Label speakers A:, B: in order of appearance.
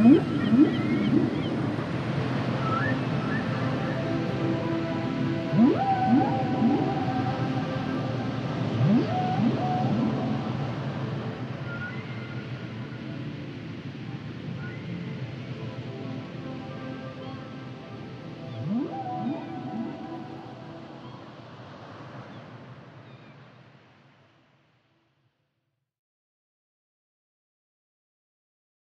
A: Mm-hmm.